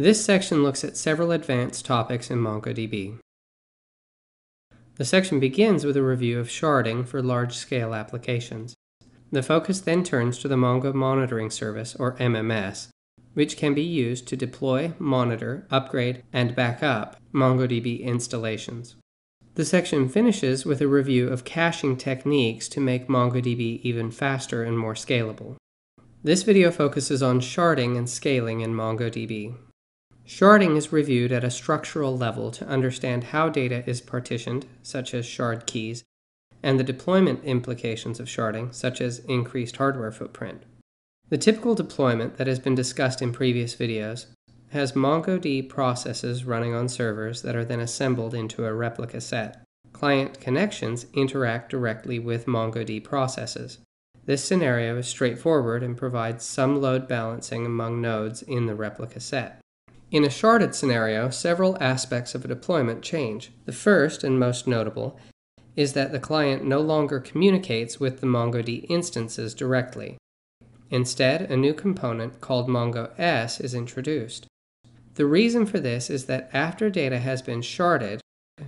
This section looks at several advanced topics in MongoDB. The section begins with a review of sharding for large-scale applications. The focus then turns to the Mongo Monitoring Service, or MMS, which can be used to deploy, monitor, upgrade, and back up MongoDB installations. The section finishes with a review of caching techniques to make MongoDB even faster and more scalable. This video focuses on sharding and scaling in MongoDB. Sharding is reviewed at a structural level to understand how data is partitioned, such as shard keys, and the deployment implications of sharding, such as increased hardware footprint. The typical deployment that has been discussed in previous videos has MongoD processes running on servers that are then assembled into a replica set. Client connections interact directly with MongoD processes. This scenario is straightforward and provides some load balancing among nodes in the replica set. In a sharded scenario, several aspects of a deployment change. The first, and most notable, is that the client no longer communicates with the MongoD instances directly. Instead, a new component called MongoS is introduced. The reason for this is that after data has been sharded,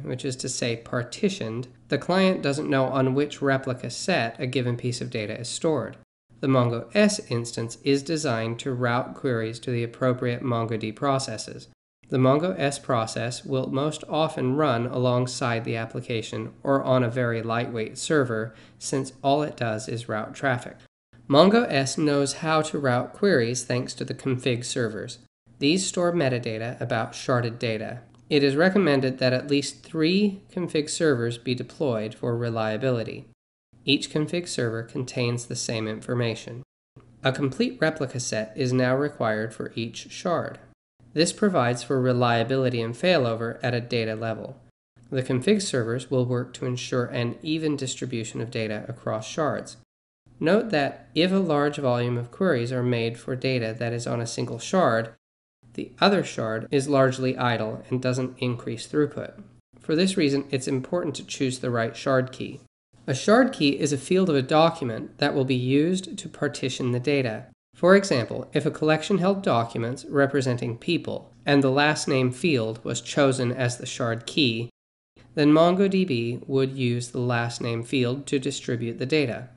which is to say partitioned, the client doesn't know on which replica set a given piece of data is stored. The MongoS instance is designed to route queries to the appropriate MongoD processes. The MongoS process will most often run alongside the application or on a very lightweight server, since all it does is route traffic. MongoS knows how to route queries thanks to the config servers. These store metadata about sharded data. It is recommended that at least three config servers be deployed for reliability. Each config server contains the same information. A complete replica set is now required for each shard. This provides for reliability and failover at a data level. The config servers will work to ensure an even distribution of data across shards. Note that if a large volume of queries are made for data that is on a single shard, the other shard is largely idle and doesn't increase throughput. For this reason, it's important to choose the right shard key. A shard key is a field of a document that will be used to partition the data. For example, if a collection held documents representing people and the last name field was chosen as the shard key, then MongoDB would use the last name field to distribute the data.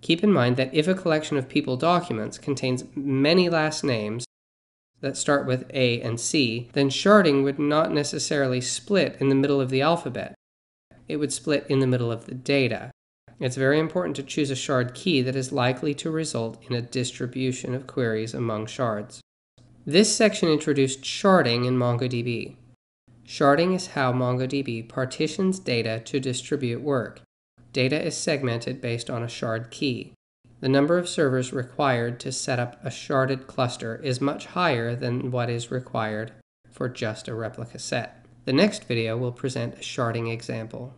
Keep in mind that if a collection of people documents contains many last names that start with A and C, then sharding would not necessarily split in the middle of the alphabet it would split in the middle of the data. It's very important to choose a shard key that is likely to result in a distribution of queries among shards. This section introduced sharding in MongoDB. Sharding is how MongoDB partitions data to distribute work. Data is segmented based on a shard key. The number of servers required to set up a sharded cluster is much higher than what is required for just a replica set. The next video will present a sharding example.